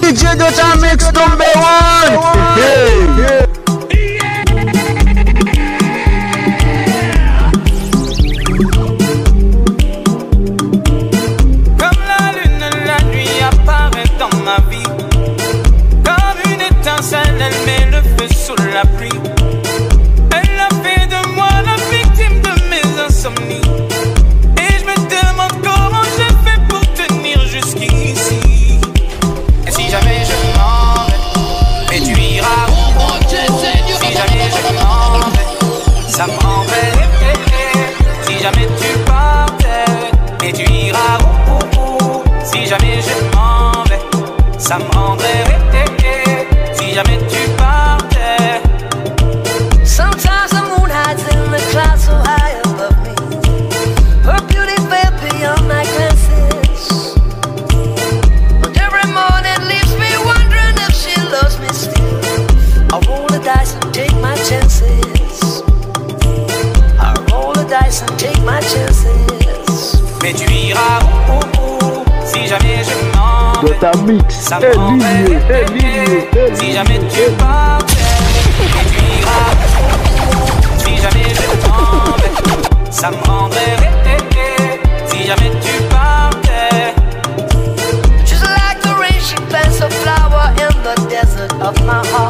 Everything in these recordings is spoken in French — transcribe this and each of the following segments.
DJ Dota Mix number one. Hey. jamais tu partais, et tu iras où, où, où si jamais je m'en vais, ça me rendrait dans ta mix. Ça hey, lié, si jamais tu pars, Si jamais je ça me rendrait. Si jamais tu partais. Just like the rain, she plants a flower in the desert of my heart.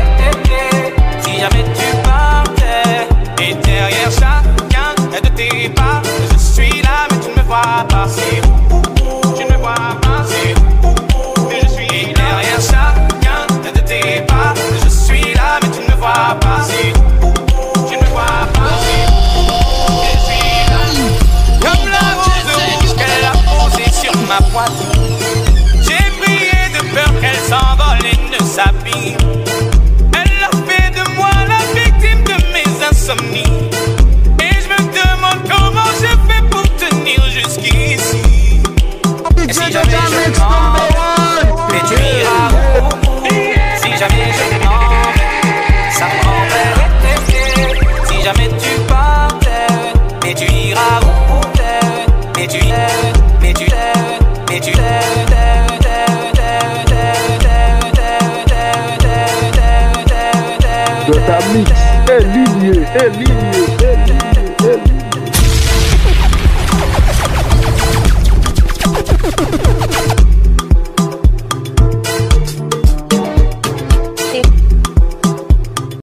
Eline, Eline.